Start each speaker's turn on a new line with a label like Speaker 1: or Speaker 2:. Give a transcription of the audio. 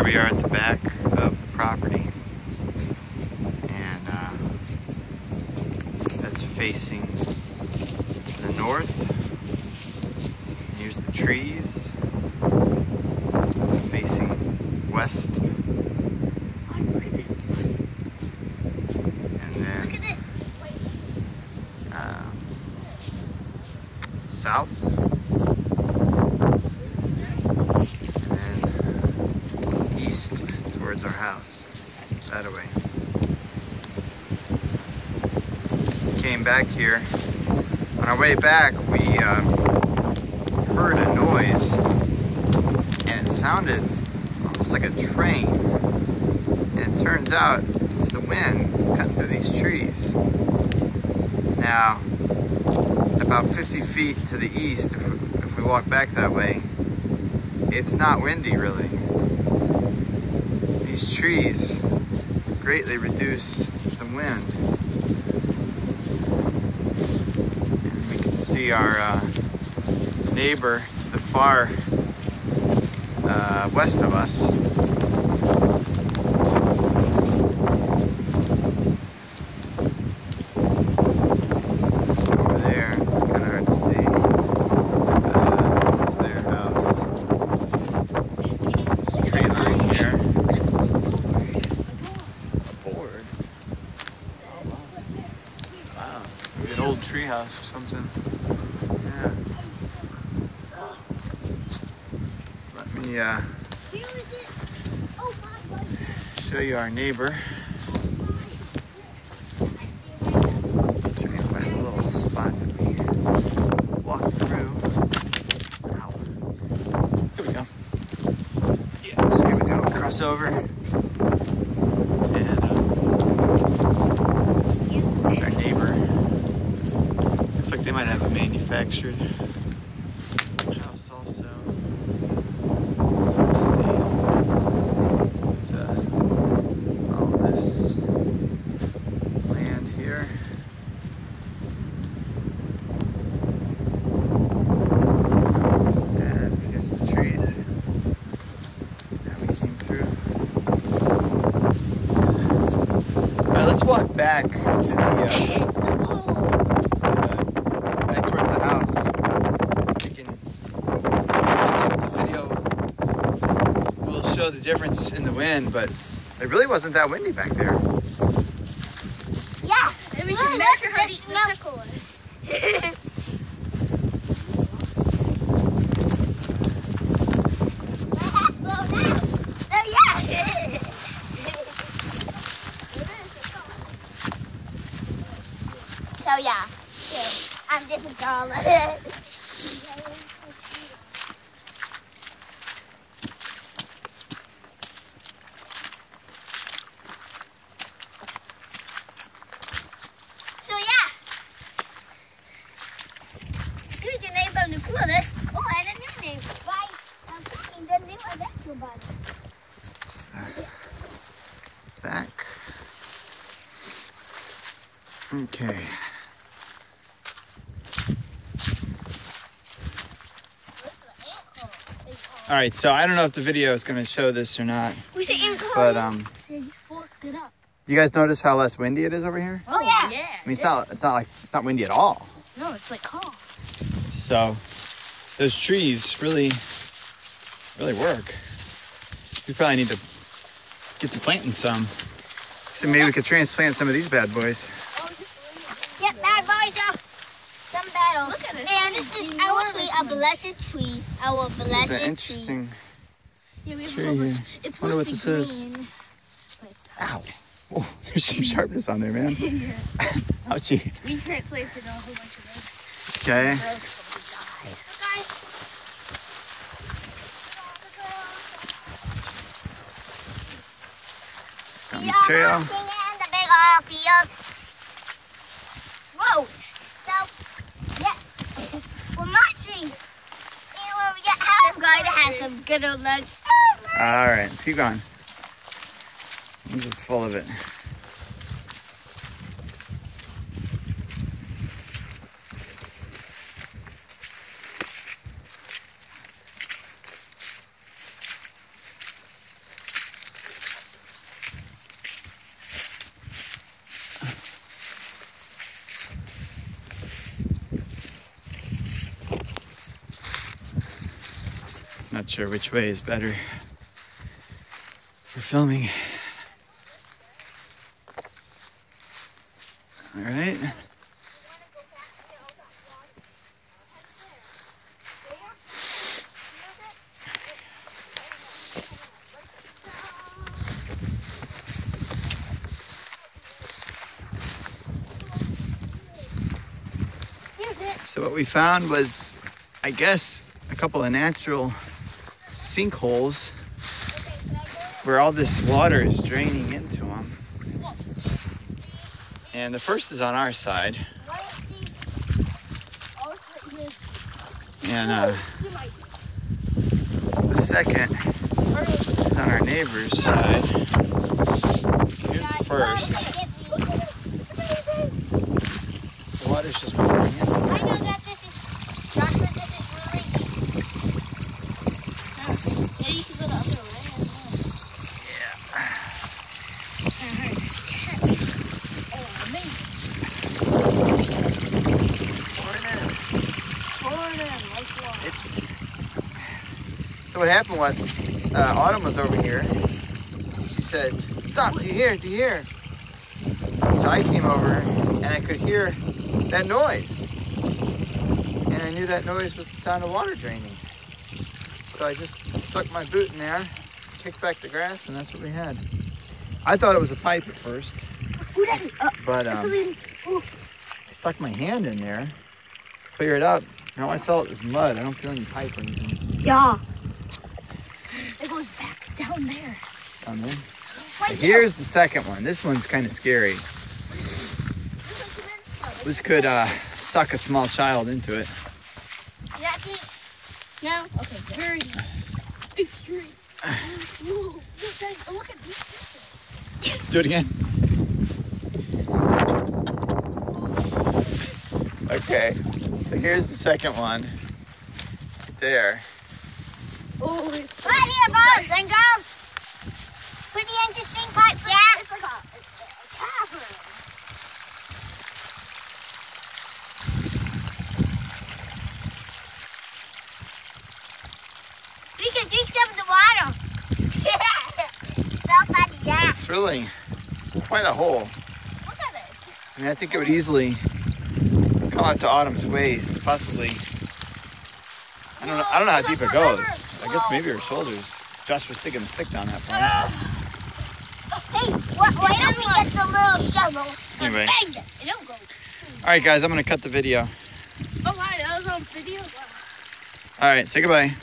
Speaker 1: here we are at the back of the property. And uh, that's facing the north. Here's the trees. Facing west. And then
Speaker 2: Look at this.
Speaker 1: uh, south. And then east towards our house. That way. Came back here. On our way back, we um, heard a noise, and it sounded almost like a train. And it turns out it's the wind cutting through these trees. Now, about 50 feet to the east, if we, if we walk back that way, it's not windy really. These trees greatly reduce the wind. And we can see our uh, neighbor to the far uh, west of us. Over there, it's kind of hard to see. But, uh, that's their house. This tree line here. A board. Oh, wow. Wow. Maybe an old tree house or something. Yeah. Let me uh,
Speaker 2: Here is it. Oh
Speaker 1: show you our neighbor. Trying to find a little spot that we walk through. Ow. Here we go. Yeah, so here we go. Cross over. And uh, there's our neighbor. Looks like they might have a manufactured uh, all this land here. And here's the trees that we came through. All right, let's walk back to the, uh,
Speaker 2: It's so cold.
Speaker 1: the back towards the house. So we can the video will show the difference in the wind, but it really wasn't that windy back there.
Speaker 2: Yeah.
Speaker 3: And we
Speaker 2: Look,
Speaker 3: can
Speaker 2: look,
Speaker 3: measure how
Speaker 2: just
Speaker 3: deep the circle is.
Speaker 2: My hat's blown out. Oh yeah. so yeah. So, I'm different Charlotte. So yeah. Here's your neighbor Nicholas. Oh, and a new neighbor. By um, taking the new electro bus.
Speaker 1: Back. Okay. All right, so I don't know if the video is going to show this or not,
Speaker 2: We should include.
Speaker 1: but um,
Speaker 3: See, I just forked it up.
Speaker 1: you guys notice how less windy it is over here?
Speaker 2: Oh, yeah.
Speaker 3: Yeah.
Speaker 1: I mean, it's not it's not like it's not windy at all.
Speaker 3: No, it's like calm.
Speaker 1: So those trees really, really work. We probably need to get to planting some. So maybe we could transplant some of these bad boys.
Speaker 2: Yep, bad boys are some battles.
Speaker 3: Look at this.
Speaker 2: And this is our tree, a blessed tree. Our
Speaker 1: This
Speaker 2: blessed
Speaker 1: is an
Speaker 2: tree.
Speaker 1: interesting
Speaker 3: Yeah, we have
Speaker 1: tree
Speaker 3: a whole
Speaker 1: here.
Speaker 3: bunch. It's
Speaker 1: Wonder what
Speaker 3: mostly
Speaker 1: this is.
Speaker 3: green. But it's
Speaker 1: Ow. Oh, there's some sharpness on there, man.
Speaker 3: yeah.
Speaker 1: Ouchie.
Speaker 3: We translated a whole bunch of those.
Speaker 1: Okay.
Speaker 3: Those probably died.
Speaker 2: Guys,
Speaker 1: Got
Speaker 2: we are
Speaker 1: material.
Speaker 2: walking in the big oil fields. Whoa. So, yeah. We're marching. And when we get out, I'm going to have some good old lunch.
Speaker 1: All right, keep going. I'm just full of it. Not sure which way is better for filming. All right. So what we found was, I guess, a couple of natural sinkholes where all this water is draining into them. And the first is on our side, and uh, the second is on our neighbor's side. So here's the first. The water's just pouring in
Speaker 2: know that this is... Joshua, this is really deep.
Speaker 3: Yeah, you can go the other way. I don't know. Oh, amazing.
Speaker 1: Pouring in.
Speaker 3: Pouring in like water.
Speaker 1: It's so what happened was uh, Autumn was over here. She said, "Stop! Do you hear? Do you hear?" So I came over and I could hear that noise, and I knew that noise was the sound of water draining. So I just stuck my boot in there, kicked back the grass, and that's what we had. I thought it was a pipe at first, but um, I stuck my hand in there, clear it up. Now I felt it was mud. I don't feel any pipe or anything
Speaker 3: Yeah. It goes back down there.
Speaker 1: down there.
Speaker 2: Wait,
Speaker 1: Here's the second one. This one's kind of scary. This could uh, suck a small child into it.
Speaker 2: Is that deep? No? Okay, good.
Speaker 3: Very deep. Extreme. Whoa. Look, Daddy, look at this.
Speaker 1: Do it again. Okay, so here's the second one. Right there.
Speaker 3: Oh, it's
Speaker 2: Right here, boys and girls. Pretty interesting pipe, yeah.
Speaker 3: It's like a, it's a cavern.
Speaker 2: We can drink some of the water. so funny, yeah.
Speaker 1: It's really quite a hole.
Speaker 3: Look at it.
Speaker 1: I mean, I think it would easily come out to Autumn's waist, possibly. I don't know. I don't know how deep it goes. I guess maybe her shoulders. Josh was sticking a stick down that far.
Speaker 2: Hey, wh- why don't we get the little shovel?
Speaker 1: Anyway,
Speaker 3: Bang! It don't go.
Speaker 1: all right, guys, I'm gonna cut the video.
Speaker 3: Oh, hi, that was on video.
Speaker 1: All right, say goodbye.